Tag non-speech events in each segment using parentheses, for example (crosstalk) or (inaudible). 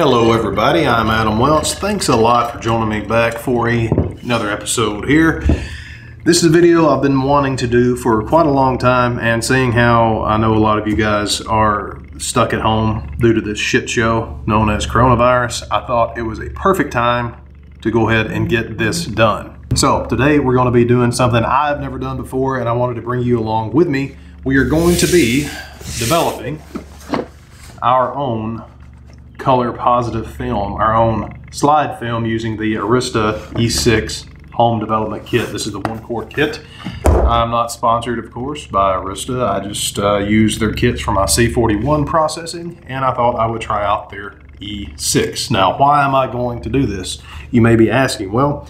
Hello everybody, I'm Adam Welch. Thanks a lot for joining me back for a, another episode here. This is a video I've been wanting to do for quite a long time and seeing how I know a lot of you guys are stuck at home due to this shit show known as coronavirus, I thought it was a perfect time to go ahead and get this done. So today we're going to be doing something I've never done before and I wanted to bring you along with me. We are going to be developing our own color positive film, our own slide film using the Arista E6 home development kit. This is the one core kit. I'm not sponsored, of course, by Arista. I just uh, use their kits for my C41 processing, and I thought I would try out their E6. Now, why am I going to do this? You may be asking. Well,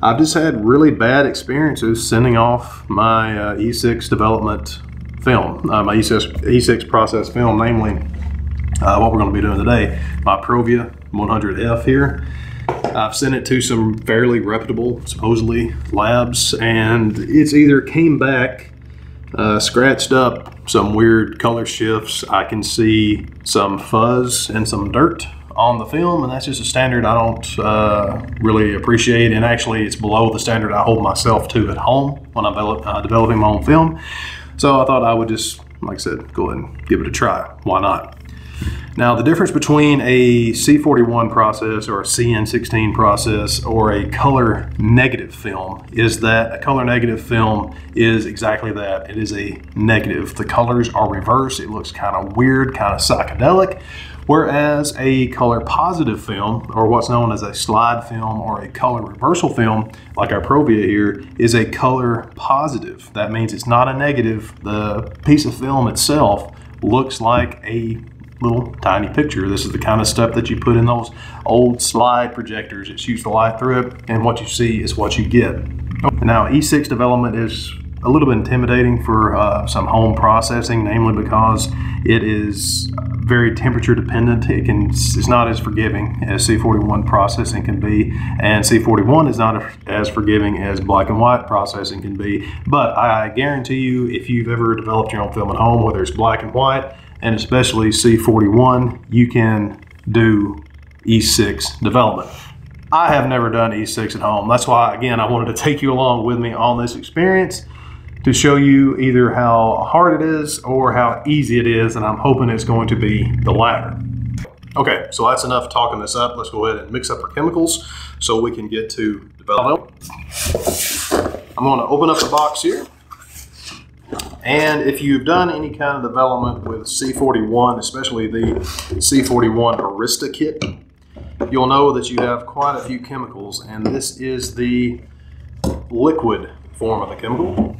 I've just had really bad experiences sending off my uh, E6 development film, uh, my E6, E6 process film, namely uh, what we're going to be doing today. My Provia 100F here. I've sent it to some fairly reputable, supposedly, labs, and it's either came back uh, scratched up, some weird color shifts. I can see some fuzz and some dirt on the film, and that's just a standard I don't uh, really appreciate. And actually, it's below the standard I hold myself to at home when I'm uh, developing my own film. So I thought I would just, like I said, go ahead and give it a try. Why not? Now, the difference between a C41 process or a CN16 process or a color negative film is that a color negative film is exactly that. It is a negative. The colors are reversed. It looks kind of weird, kind of psychedelic. Whereas a color positive film, or what's known as a slide film or a color reversal film, like our Provia here, is a color positive. That means it's not a negative. The piece of film itself looks like a little tiny picture. This is the kind of stuff that you put in those old slide projectors. It shoots the light through it, and what you see is what you get. Now, E6 development is a little bit intimidating for uh, some home processing, namely because it is very temperature dependent. It can it's not as forgiving as C41 processing can be, and C41 is not as forgiving as black and white processing can be. But I guarantee you, if you've ever developed your own film at home, whether it's black and white, and especially C41, you can do E6 development. I have never done E6 at home. That's why, again, I wanted to take you along with me on this experience to show you either how hard it is or how easy it is, and I'm hoping it's going to be the latter. Okay, so that's enough talking this up. Let's go ahead and mix up our chemicals so we can get to development. I'm going to open up the box here. And if you've done any kind of development with C41, especially the C41 Arista kit, you'll know that you have quite a few chemicals, and this is the liquid form of the chemical.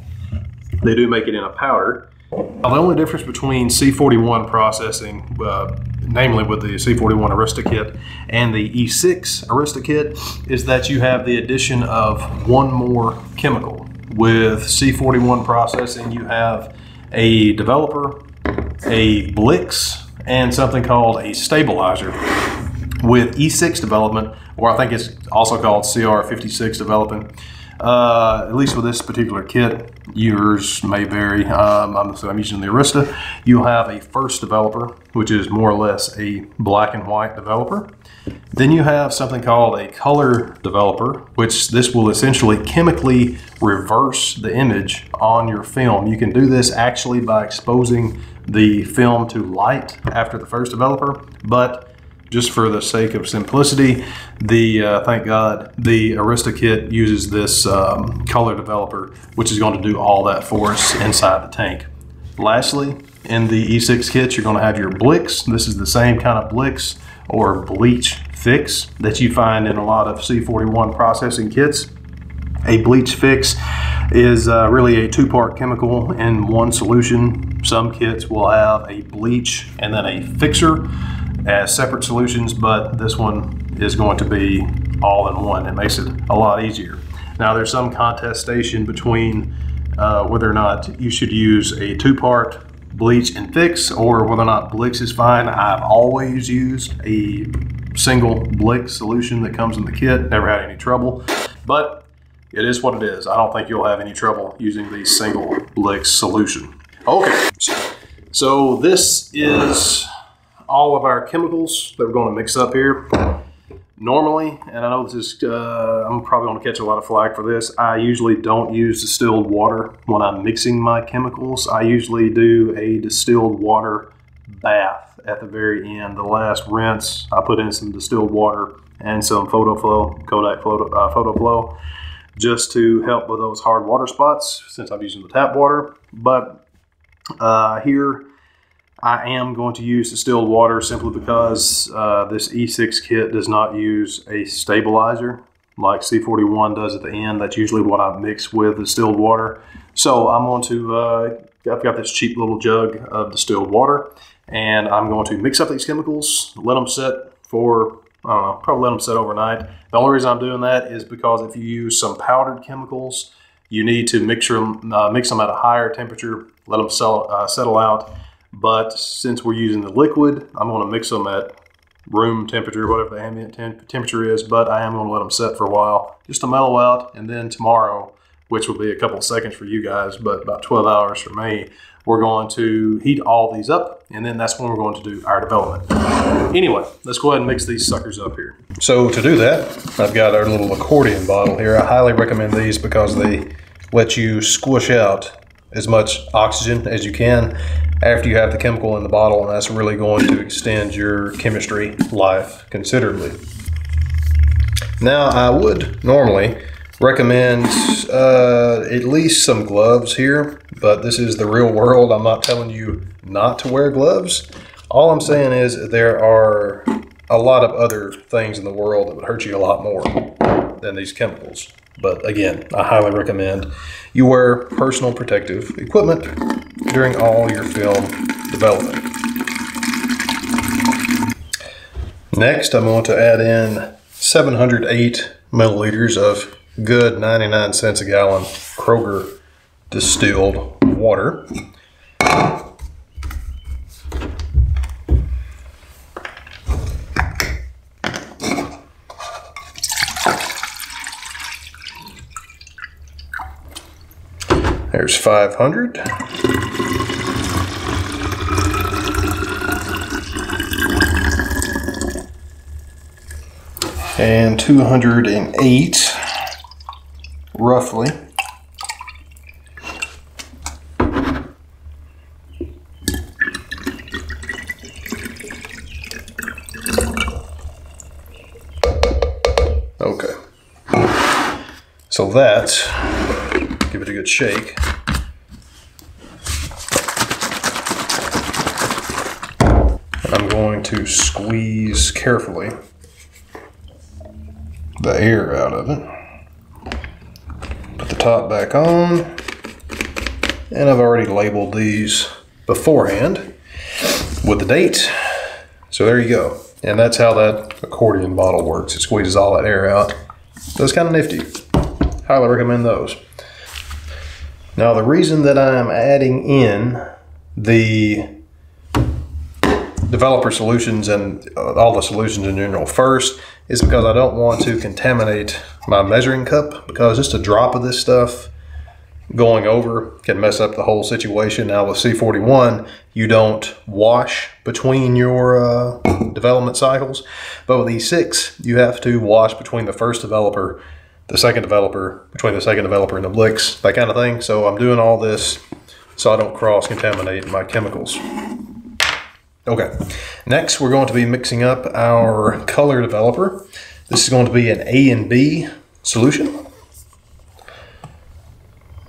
They do make it in a powder. Now, the only difference between C41 processing, uh, namely with the C41 Arista kit and the E6 Arista kit, is that you have the addition of one more chemical with C41 processing, you have a developer, a Blix, and something called a stabilizer. With E6 development, or I think it's also called CR56 development, uh, at least with this particular kit, yours may vary. Um, I'm, so I'm using the Arista. You'll have a first developer, which is more or less a black and white developer. Then you have something called a color developer, which this will essentially chemically reverse the image on your film. You can do this actually by exposing the film to light after the first developer, but just for the sake of simplicity, the uh, thank God the Arista kit uses this um, color developer, which is going to do all that for us inside the tank. Lastly, in the E6 kit, you're going to have your Blix. This is the same kind of Blix or bleach fix that you find in a lot of C41 processing kits. A bleach fix is uh, really a two-part chemical in one solution. Some kits will have a bleach and then a fixer as separate solutions, but this one is going to be all in one. It makes it a lot easier. Now there's some contestation between uh, whether or not you should use a two-part bleach and fix or whether or not Blix is fine. I've always used a single Blix solution that comes in the kit, never had any trouble, but it is what it is. I don't think you'll have any trouble using the single Blix solution. Okay, so this is all of our chemicals that we're going to mix up here. Normally, and I know this is, uh, I'm probably going to catch a lot of flack for this, I usually don't use distilled water when I'm mixing my chemicals. I usually do a distilled water bath at the very end. The last rinse, I put in some distilled water and some photo flow, Kodak photo, uh, photo flow, just to help with those hard water spots since I'm using the tap water. But uh, here, I am going to use distilled water simply because uh, this E6 kit does not use a stabilizer like C41 does at the end. That's usually what I mix with distilled water. So I'm going to, uh, I've got this cheap little jug of distilled water and I'm going to mix up these chemicals, let them set for, I don't know, probably let them set overnight. The only reason I'm doing that is because if you use some powdered chemicals, you need to mix, them, uh, mix them at a higher temperature, let them sell, uh, settle out. But since we're using the liquid, I'm going to mix them at room temperature, whatever the ambient temp temperature is, but I am going to let them set for a while just to mellow out. And then tomorrow, which will be a couple seconds for you guys, but about 12 hours for me, we're going to heat all these up, and then that's when we're going to do our development. Anyway, let's go ahead and mix these suckers up here. So to do that, I've got our little accordion bottle here. I highly recommend these because they let you squish out as much oxygen as you can after you have the chemical in the bottle, and that's really going to extend your chemistry life considerably. Now, I would normally recommend uh, at least some gloves here, but this is the real world. I'm not telling you not to wear gloves. All I'm saying is there are a lot of other things in the world that would hurt you a lot more than these chemicals. But again, I highly recommend you wear personal protective equipment during all your film development. Next, I'm going to add in 708 milliliters of good 99 cents a gallon Kroger distilled water. There's 500. And 208 roughly. Okay. So that, give it a good shake. I'm going to squeeze carefully the air out of it Put the top back on. And I've already labeled these beforehand with the date. So there you go. And that's how that accordion bottle works. It squeezes all that air out. That's kind of nifty. Highly recommend those. Now the reason that I'm adding in the developer solutions and uh, all the solutions in general first is because I don't want to contaminate my measuring cup because just a drop of this stuff going over can mess up the whole situation. Now with C41, you don't wash between your uh, development cycles, but with E6, you have to wash between the first developer, the second developer, between the second developer and the Blix, that kind of thing. So I'm doing all this so I don't cross-contaminate my chemicals. Okay, next we're going to be mixing up our color developer. This is going to be an A and B solution.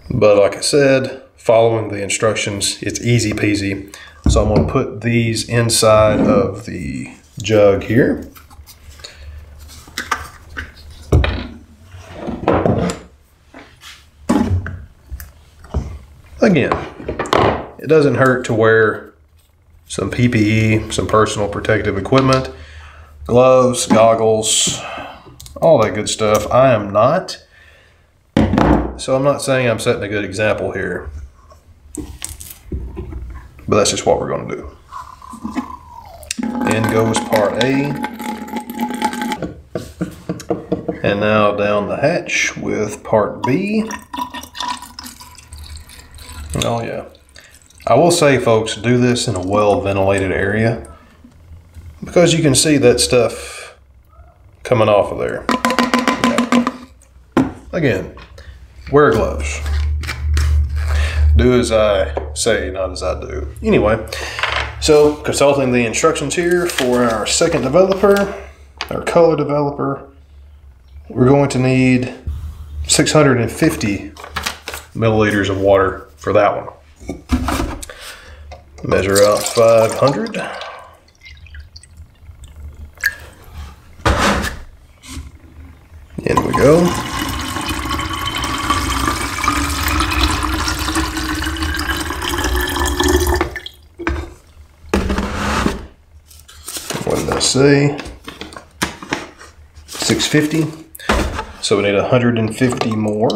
But like I said, following the instructions, it's easy peasy. So I'm going to put these inside of the jug here. Again, it doesn't hurt to wear some PPE, some personal protective equipment, gloves, goggles, all that good stuff. I am not. So I'm not saying I'm setting a good example here. But that's just what we're going to do. In goes part A. And now down the hatch with part B. Oh yeah. I will say, folks, do this in a well ventilated area because you can see that stuff coming off of there. Again, wear gloves. Do as I say, not as I do. Anyway, so consulting the instructions here for our second developer, our color developer, we're going to need 650 milliliters of water for that one. Measure out 500. In we go. What did I say? 650. So we need 150 more.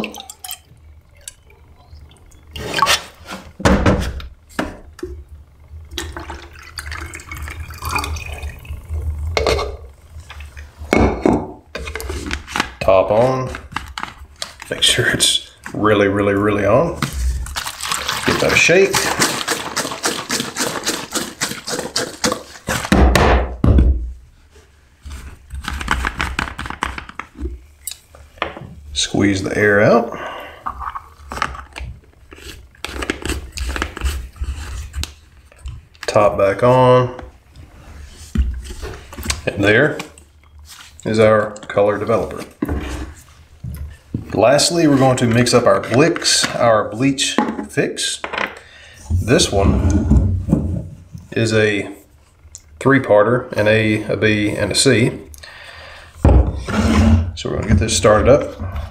Top on. Make sure it's really, really, really on. Give that a shake. Squeeze the air out. Top back on. And there is our color developer. Lastly, we're going to mix up our Blix, our bleach fix. This one is a three-parter, an A, a B, and a C. So we're going to get this started up.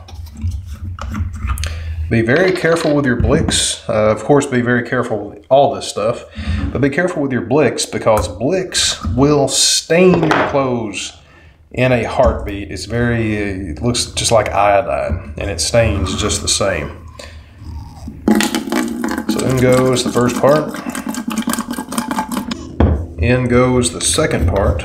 Be very careful with your Blix. Uh, of course, be very careful with all this stuff, but be careful with your Blix because Blix will stain your clothes in a heartbeat. It's very, it looks just like iodine and it stains just the same. So in goes the first part. In goes the second part.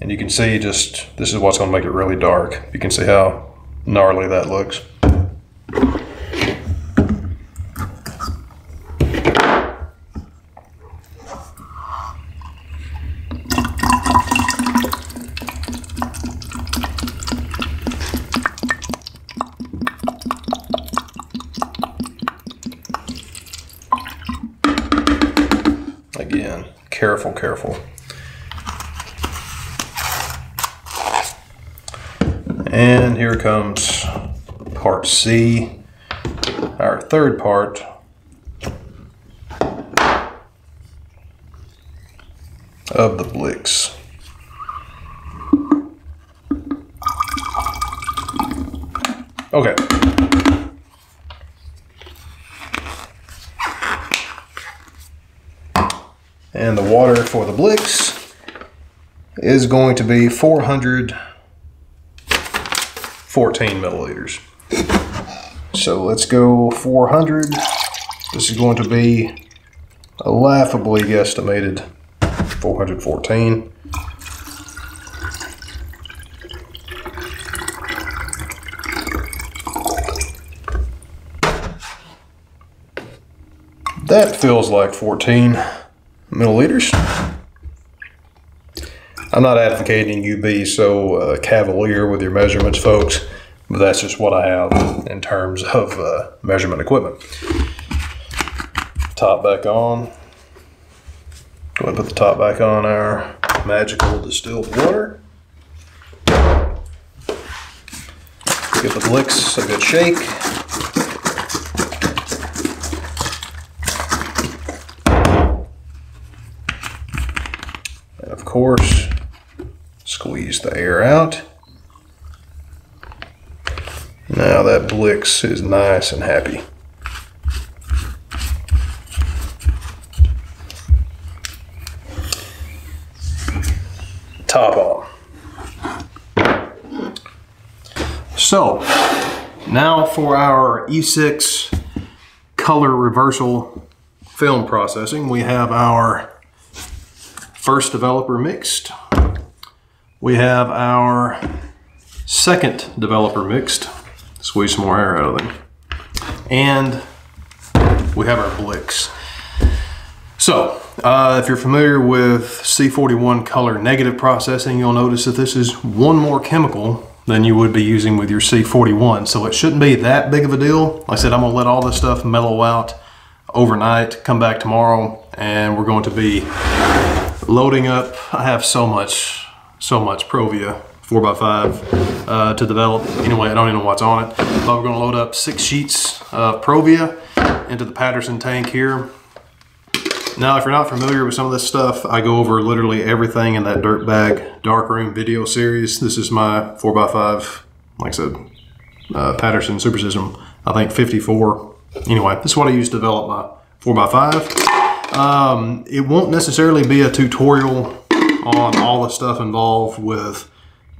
And you can see just, this is what's gonna make it really dark. You can see how gnarly that looks. And here comes part C, our third part. Of the Blix. Okay. And the water for the Blix is going to be 414 milliliters. So let's go 400. This is going to be a laughably guesstimated 414. That feels like 14 milliliters. I'm not advocating you be so uh, cavalier with your measurements, folks, but that's just what I have in terms of uh, measurement equipment. Top back on. Go ahead and put the top back on our magical distilled water. Give the Blix a good shake. And of course, squeeze the air out. Now that Blix is nice and happy. Top on. So, now for our E6 color reversal film processing, we have our first developer mixed. We have our second developer mixed. Squeeze some more air out of them. And we have our Blix. So, uh, if you're familiar with C41 color negative processing, you'll notice that this is one more chemical than you would be using with your C41. So it shouldn't be that big of a deal. Like I said, I'm gonna let all this stuff mellow out overnight, come back tomorrow, and we're going to be loading up. I have so much, so much Provia 4x5 uh, to develop. Anyway, I don't even know what's on it, but we're gonna load up six sheets of Provia into the Paterson tank here. Now, if you're not familiar with some of this stuff, I go over literally everything in that Dirtbag Darkroom video series. This is my 4x5, like I said, uh, Paterson Super System, I think 54. Anyway, this is what I use to develop my 4x5. Um, it won't necessarily be a tutorial on all the stuff involved with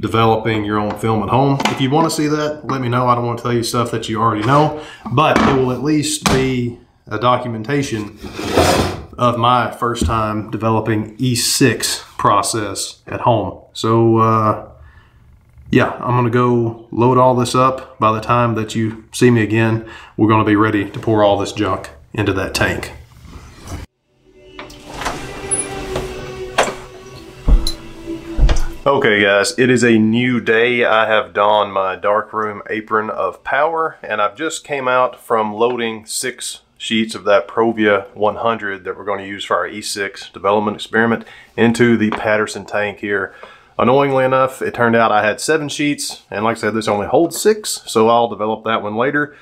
developing your own film at home. If you want to see that, let me know. I don't want to tell you stuff that you already know, but it will at least be a documentation of my first time developing E6 process at home. So uh, yeah, I'm gonna go load all this up. By the time that you see me again, we're gonna be ready to pour all this junk into that tank. Okay guys, it is a new day. I have donned my darkroom apron of power and I've just came out from loading six sheets of that Provia 100 that we're going to use for our E6 development experiment into the Paterson tank here. Annoyingly enough, it turned out I had seven sheets, and like I said, this only holds six, so I'll develop that one later.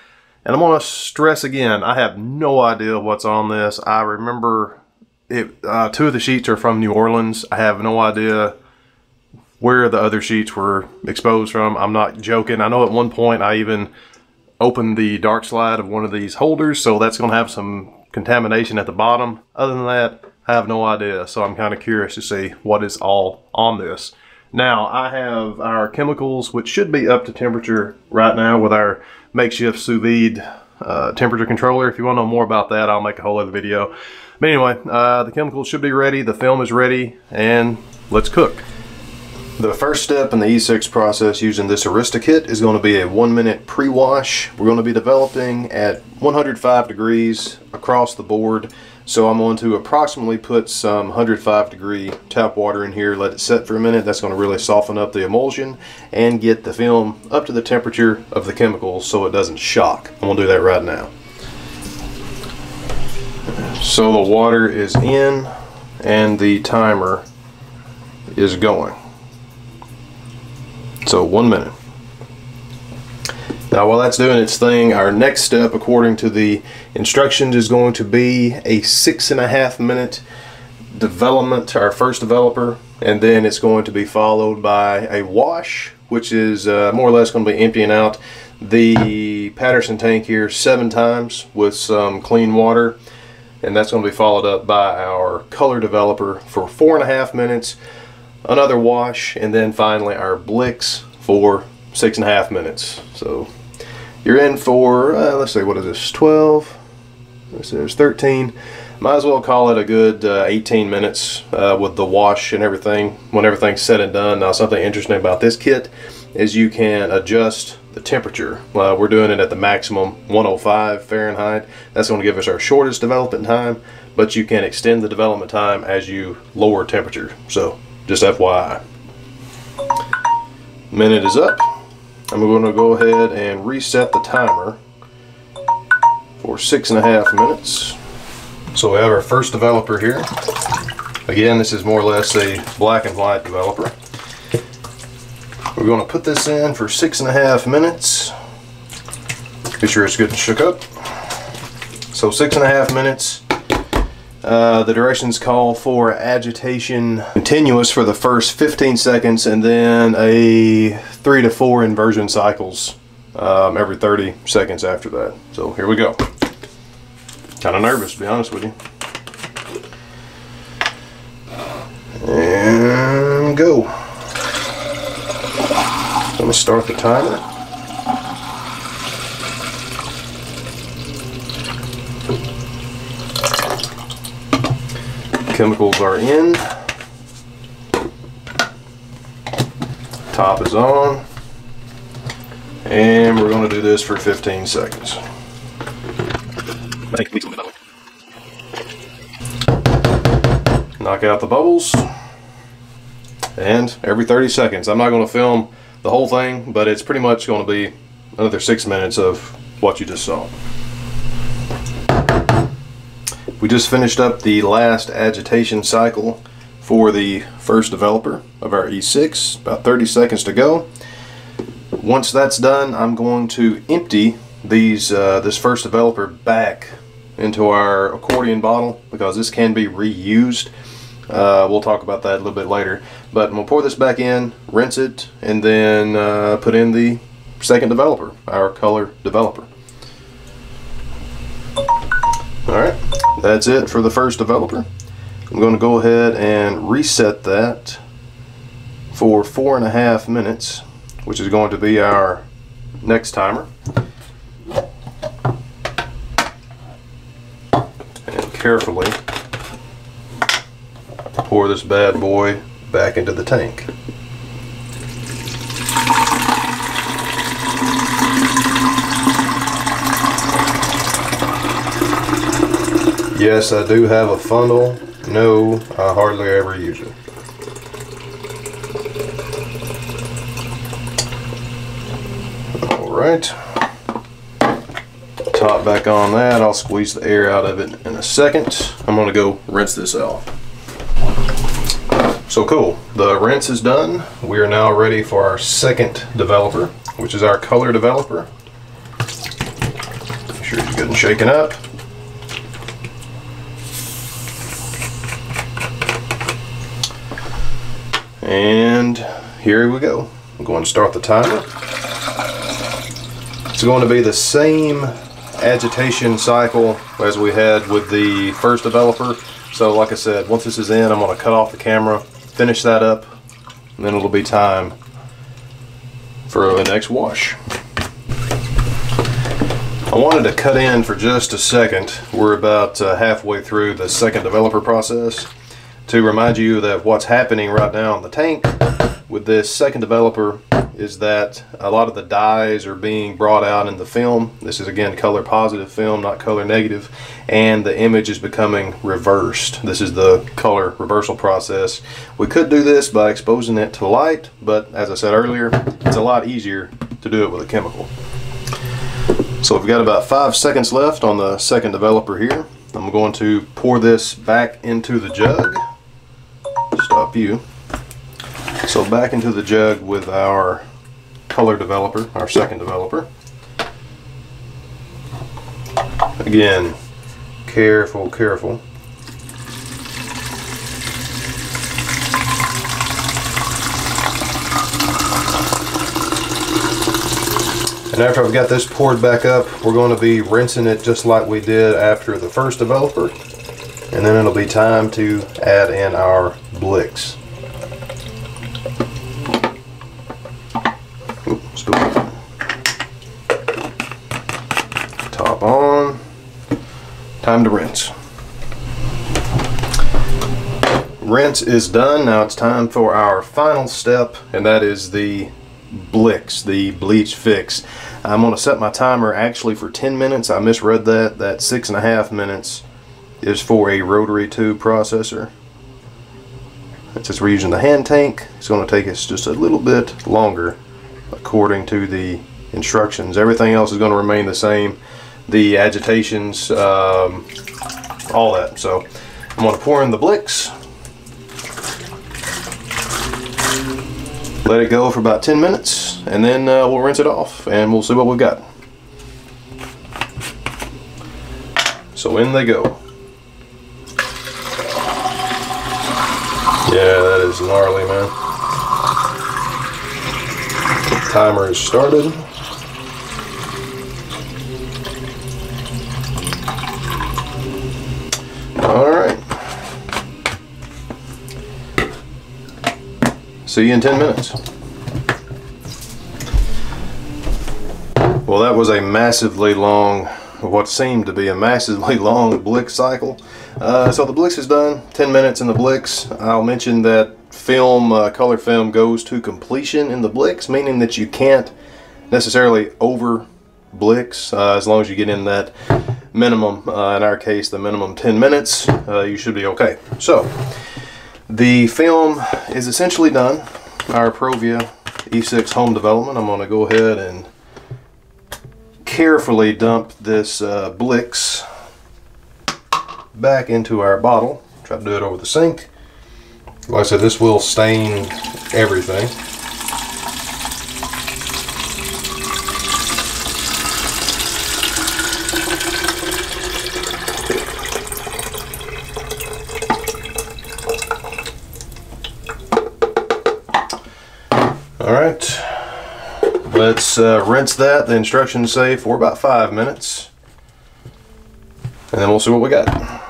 And I'm going to stress again, I have no idea what's on this. I remember it, uh, two of the sheets are from New Orleans. I have no idea where the other sheets were exposed from. I'm not joking. I know at one point I even opened the dark slide of one of these holders, so that's going to have some contamination at the bottom. Other than that, I have no idea, so I'm kind of curious to see what is all on this. Now, I have our chemicals, which should be up to temperature right now with our makeshift sous vide uh, temperature controller. If you want to know more about that, I'll make a whole other video. But anyway, uh, the chemicals should be ready, the film is ready, and let's cook. The first step in the E6 process using this Arista kit is going to be a one minute pre-wash. We're going to be developing at 105 degrees across the board. So I'm going to approximately put some 105 degree tap water in here, let it set for a minute. That's going to really soften up the emulsion and get the film up to the temperature of the chemicals so it doesn't shock. I'm going to do that right now. So the water is in and the timer is going. So one minute. Now while that's doing its thing, our next step according to the instructions is going to be a six and a half minute development, our first developer, and then it's going to be followed by a wash, which is uh, more or less going to be emptying out the Paterson tank here seven times with some clean water and that's going to be followed up by our color developer for four and a half minutes another wash, and then finally our Blix for six and a half minutes. So you're in for, uh, let's see, what is this, 12? Let's there's 13. Might as well call it a good uh, 18 minutes uh, with the wash and everything when everything's said and done. Now something interesting about this kit is you can adjust the temperature. Uh, we're doing it at the maximum 105 Fahrenheit. That's going to give us our shortest development time, but you can extend the development time as you lower temperature. So just FYI. Minute is up. I'm going to go ahead and reset the timer for six and a half minutes. So we have our first developer here. Again, this is more or less a black and white developer. We're going to put this in for six and a half minutes. Be sure it's good and shook up. So six and a half minutes. Uh, the directions call for agitation continuous for the first 15 seconds and then a three to four inversion cycles um, every 30 seconds after that. So here we go. Kind of nervous to be honest with you. And go. Let me start the timer. Chemicals are in. Top is on. And we're going to do this for 15 seconds. knock out the bubbles. And every 30 seconds. I'm not going to film the whole thing, but it's pretty much going to be another six minutes of what you just saw. We just finished up the last agitation cycle for the first developer of our E6, about 30 seconds to go. Once that's done, I'm going to empty these uh, this first developer back into our accordion bottle because this can be reused. Uh, we'll talk about that a little bit later. But we'll pour this back in, rinse it, and then uh, put in the second developer, our color developer. Alright, that's it for the first developer. I'm going to go ahead and reset that for four and a half minutes, which is going to be our next timer. And carefully pour this bad boy back into the tank. Yes, I do have a funnel. No, I hardly ever use it. Alright. Top back on that. I'll squeeze the air out of it in a second. I'm going to go rinse this off. So cool. The rinse is done. We are now ready for our second developer, which is our color developer. Make sure it's good and shaken up. And here we go. I'm going to start the timer. It's going to be the same agitation cycle as we had with the first developer. So like I said, once this is in, I'm going to cut off the camera, finish that up, and then it'll be time for the next wash. I wanted to cut in for just a second. We're about uh, halfway through the second developer process to remind you that what's happening right now in the tank with this second developer is that a lot of the dyes are being brought out in the film. This is again color positive film, not color negative, and the image is becoming reversed. This is the color reversal process. We could do this by exposing it to light, but as I said earlier, it's a lot easier to do it with a chemical. So we've got about five seconds left on the second developer here. I'm going to pour this back into the jug stop you. So back into the jug with our color developer, our second developer. Again, careful, careful. And after I've got this poured back up, we're going to be rinsing it just like we did after the first developer. And then it'll be time to add in our Blix. Top on. Time to rinse. Rinse is done. Now it's time for our final step, and that is the Blix, the bleach fix. I'm going to set my timer actually for 10 minutes. I misread that. That's six and a half minutes is for a rotary tube processor. since we're using the hand tank, it's going to take us just a little bit longer according to the instructions. Everything else is going to remain the same. The agitations, um, all that. So I'm going to pour in the Blix. Let it go for about 10 minutes and then uh, we'll rinse it off and we'll see what we've got. So in they go. Yeah, that gnarly, man. Timer is started. Alright. See you in 10 minutes. Well, that was a massively long, what seemed to be a massively long (laughs) Blix cycle. Uh, so the Blix is done, 10 minutes in the Blix. I'll mention that film, uh, color film goes to completion in the Blix, meaning that you can't necessarily over Blix uh, as long as you get in that minimum, uh, in our case the minimum 10 minutes, uh, you should be okay. So The film is essentially done. Our Provia E6 home development. I'm going to go ahead and carefully dump this uh, Blix back into our bottle. Try to do it over the sink. Like I said, this will stain everything. All right, let's uh, rinse that. The instructions say for about five minutes. And then we'll see what we got.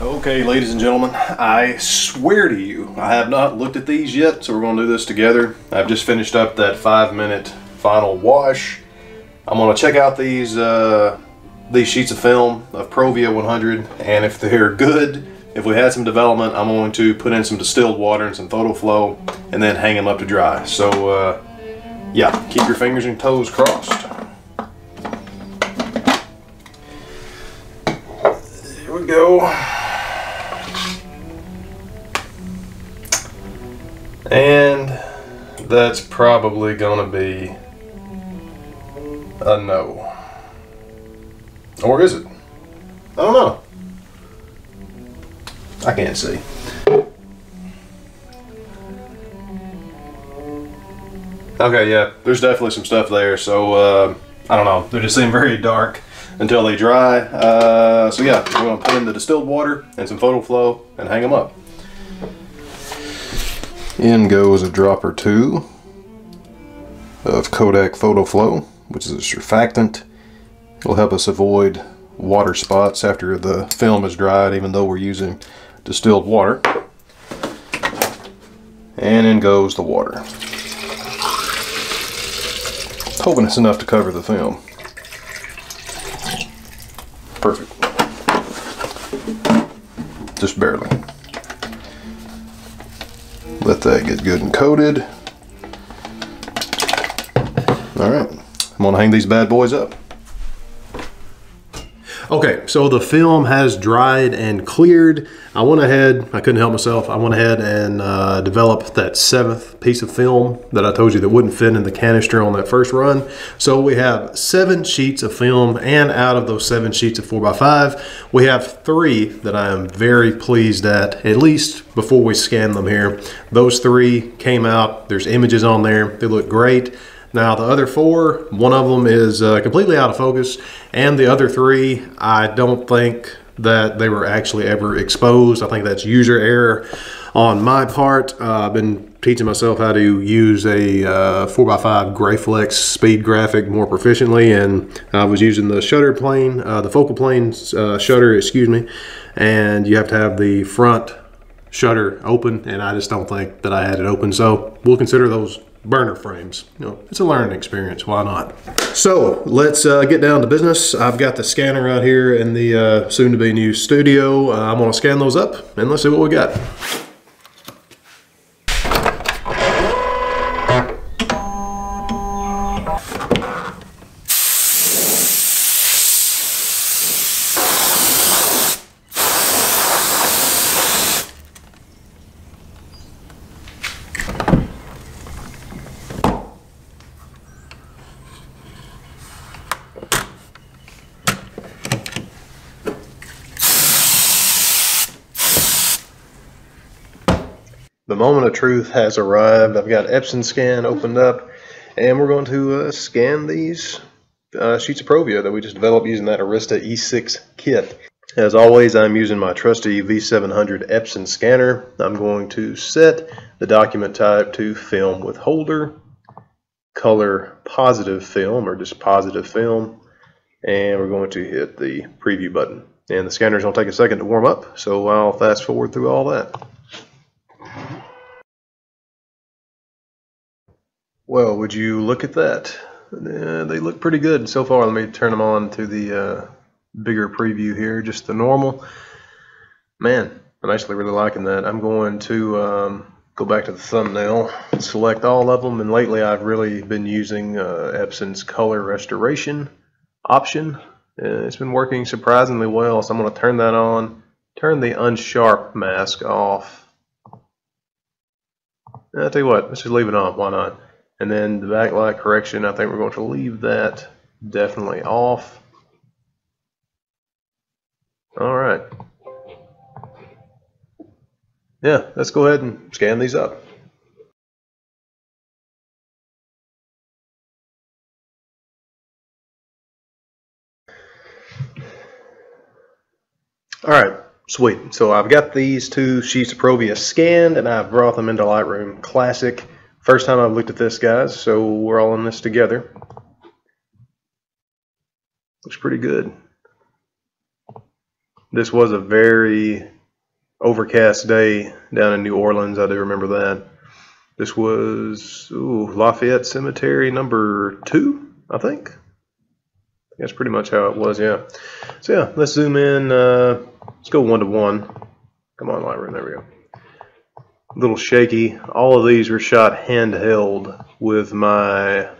Okay, ladies and gentlemen, I swear to you, I have not looked at these yet, so we're going to do this together. I've just finished up that five minute final wash. I'm going to check out these, uh, these sheets of film of Provia 100, and if they're good, if we had some development, I'm going to put in some distilled water and some photo flow and then hang them up to dry. So, uh, yeah, keep your fingers and toes crossed. Here we go. And that's probably going to be a no. Or is it? I don't know. I can't see. Okay, yeah, there's definitely some stuff there. So, uh, I don't know. They just seem very dark until they dry. Uh, so yeah, we're going to put in the distilled water and some photo flow and hang them up. In goes a drop or two of Kodak Photo Flow, which is a surfactant. It'll help us avoid water spots after the film is dried, even though we're using distilled water. And in goes the water. Hoping it's enough to cover the film. Perfect. Just barely. Let that get good and coated. All right, I'm gonna hang these bad boys up. Okay, so the film has dried and cleared. I went ahead, I couldn't help myself, I went ahead and uh, developed that seventh piece of film that I told you that wouldn't fit in the canister on that first run. So we have seven sheets of film and out of those seven sheets of 4x5, we have three that I am very pleased at, at least before we scan them here. Those three came out, there's images on there, they look great. Now the other four, one of them is uh, completely out of focus and the other three, I don't think that they were actually ever exposed. I think that's user error on my part. Uh, I've been teaching myself how to use a uh, 4x5 Graflex speed graphic more proficiently and I was using the shutter plane, uh, the focal plane uh, shutter, excuse me, and you have to have the front shutter open and I just don't think that I had it open. So we'll consider those burner frames. You know, it's a learning experience. Why not? So let's uh, get down to business. I've got the scanner out here in the uh, soon-to-be new studio. Uh, I'm to scan those up and let's see what we got. Truth has arrived. I've got Epson Scan opened up, and we're going to uh, scan these uh, sheets of Provia that we just developed using that Arista E6 kit. As always, I'm using my trusty V700 Epson scanner. I'm going to set the document type to film with holder, color positive film or just positive film, and we're going to hit the preview button. And the scanner is going to take a second to warm up, so I'll fast forward through all that. Well, would you look at that? Uh, they look pretty good so far. Let me turn them on to the uh, bigger preview here, just the normal. Man, I'm actually really liking that. I'm going to um, go back to the thumbnail, select all of them, and lately I've really been using uh, Epson's color restoration option. Uh, it's been working surprisingly well, so I'm going to turn that on, turn the unsharp mask off. I'll tell you what, let's just leave it on, why not? And then the backlight correction, I think we're going to leave that definitely off. All right. Yeah, let's go ahead and scan these up. All right, sweet. So I've got these two sheets of Provia scanned and I've brought them into Lightroom Classic. First time I've looked at this, guys, so we're all in this together. Looks pretty good. This was a very overcast day down in New Orleans. I do remember that. This was ooh, Lafayette Cemetery number two, I think. That's pretty much how it was, yeah. So yeah, let's zoom in. Uh, let's go one to one. Come on, Lightroom. There we go. Little shaky. All of these were shot handheld with my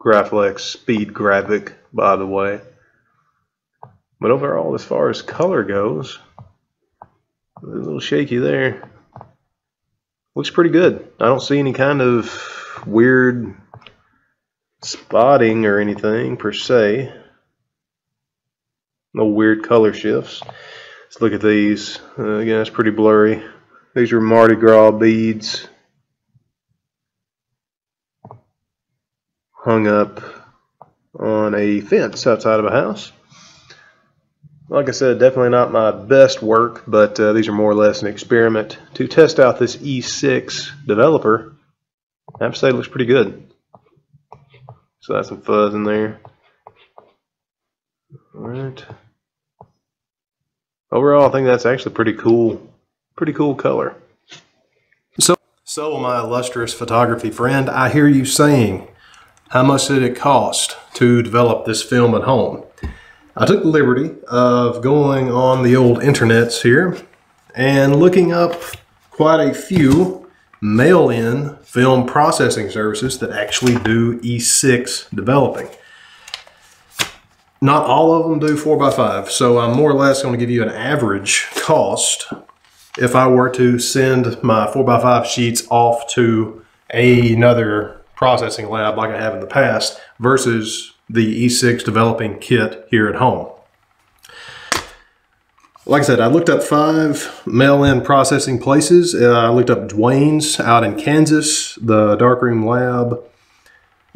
Graflex Speed Graphic, by the way. But overall, as far as color goes, a little shaky there. Looks pretty good. I don't see any kind of weird spotting or anything per se. No weird color shifts. Let's look at these. Uh, again, it's pretty blurry. These are Mardi Gras beads hung up on a fence outside of a house. Like I said, definitely not my best work, but uh, these are more or less an experiment to test out this E6 developer. I have to say it looks pretty good. So that's some fuzz in there. Alright. Overall, I think that's actually pretty cool, pretty cool color. So, so my illustrious photography friend, I hear you saying, how much did it cost to develop this film at home? I took the liberty of going on the old internets here and looking up quite a few mail-in film processing services that actually do E6 developing. Not all of them do 4x5, so I'm more or less going to give you an average cost if I were to send my 4x5 sheets off to another processing lab like I have in the past versus the E6 developing kit here at home. Like I said, I looked up five mail-in processing places. Uh, I looked up Dwayne's out in Kansas, the Darkroom Lab,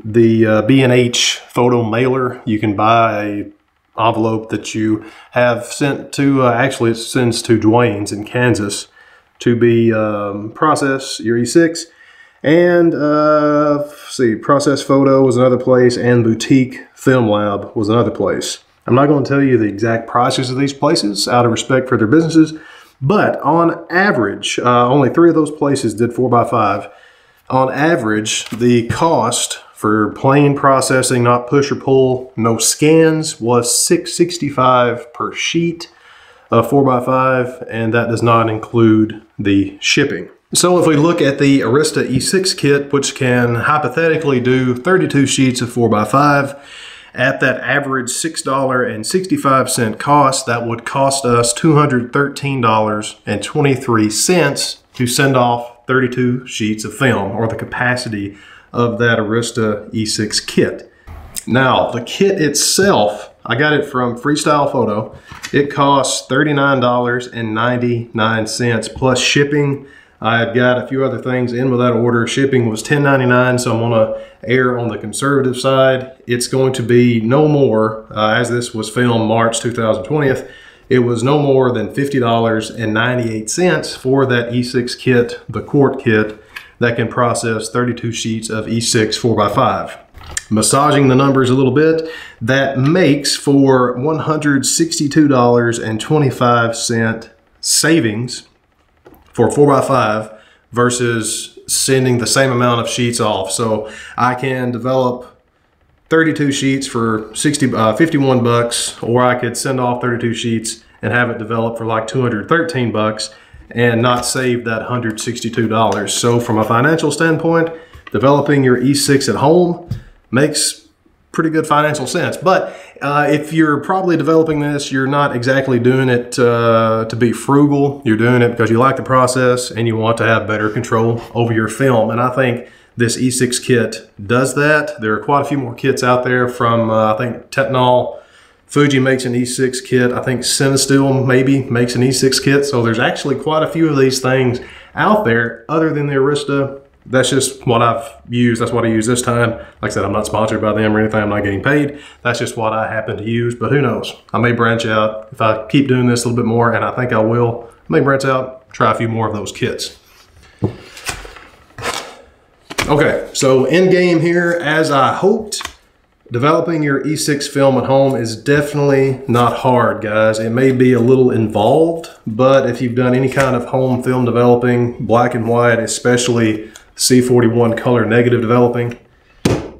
the uh, B&H photo mailer. You can buy a envelope that you have sent to, uh, actually it sends to Dwayne's in Kansas to be um, process your E6. And uh, see, Process Photo was another place, and Boutique Film Lab was another place. I'm not going to tell you the exact prices of these places out of respect for their businesses, but on average, uh, only three of those places did 4x5. On average, the cost for plain processing, not push or pull, no scans, was 665 per sheet of 4x5, and that does not include the shipping. So if we look at the Arista E6 kit, which can hypothetically do 32 sheets of 4x5, at that average $6.65 cost, that would cost us $213.23 to send off 32 sheets of film, or the capacity of that Arista E6 kit. Now, the kit itself, I got it from Freestyle Photo. It costs $39.99 plus shipping I had got a few other things in with that order. Shipping was $10.99, so I'm gonna err on the conservative side. It's going to be no more, uh, as this was filmed March 2020, it was no more than $50.98 for that E6 kit, the quart kit, that can process 32 sheets of E6 4x5. Massaging the numbers a little bit, that makes for $162.25 savings for 4x5 versus sending the same amount of sheets off. So I can develop 32 sheets for 60, uh, 51 bucks, or I could send off 32 sheets and have it developed for like 213 bucks and not save that $162. So from a financial standpoint, developing your E6 at home makes pretty good financial sense. But uh, if you're probably developing this, you're not exactly doing it uh, to be frugal. You're doing it because you like the process and you want to have better control over your film. And I think this E6 kit does that. There are quite a few more kits out there from, uh, I think, Tetenal. Fuji makes an E6 kit. I think Cinestill maybe makes an E6 kit. So there's actually quite a few of these things out there other than the Arista that's just what I've used. That's what I use this time. Like I said, I'm not sponsored by them or anything. I'm not getting paid. That's just what I happen to use. But who knows? I may branch out if I keep doing this a little bit more, and I think I will. I may branch out, try a few more of those kits. Okay, so in game here, as I hoped, developing your E6 film at home is definitely not hard, guys. It may be a little involved, but if you've done any kind of home film developing, black and white, especially C41 color negative developing,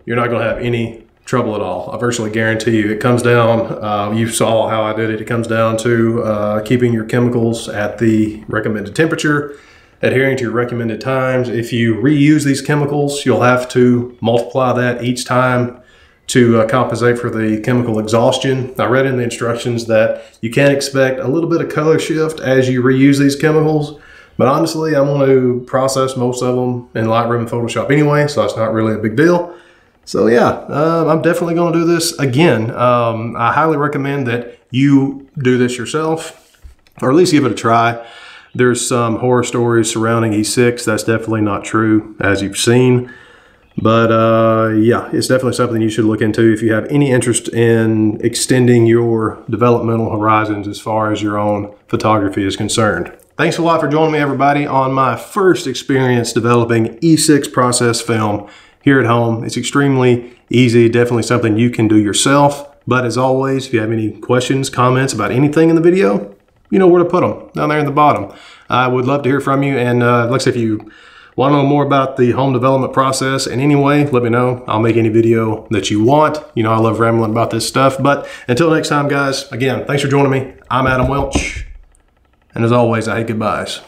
you're not going to have any trouble at all. I virtually guarantee you. It comes down, uh, you saw how I did it, it comes down to uh, keeping your chemicals at the recommended temperature, adhering to your recommended times. If you reuse these chemicals, you'll have to multiply that each time to uh, compensate for the chemical exhaustion. I read in the instructions that you can expect a little bit of color shift as you reuse these chemicals, but honestly, I'm going to process most of them in Lightroom and Photoshop anyway, so that's not really a big deal. So yeah, uh, I'm definitely going to do this again. Um, I highly recommend that you do this yourself, or at least give it a try. There's some horror stories surrounding E6. That's definitely not true, as you've seen. But uh, yeah, it's definitely something you should look into if you have any interest in extending your developmental horizons as far as your own photography is concerned. Thanks a lot for joining me, everybody, on my first experience developing E6 process film here at home. It's extremely easy, definitely something you can do yourself. But as always, if you have any questions, comments about anything in the video, you know where to put them, down there in the bottom. I would love to hear from you. And uh, like I said, if you want to know more about the home development process in any way, let me know. I'll make any video that you want. You know, I love rambling about this stuff. But until next time, guys, again, thanks for joining me. I'm Adam Welch. And as always, I hate goodbyes.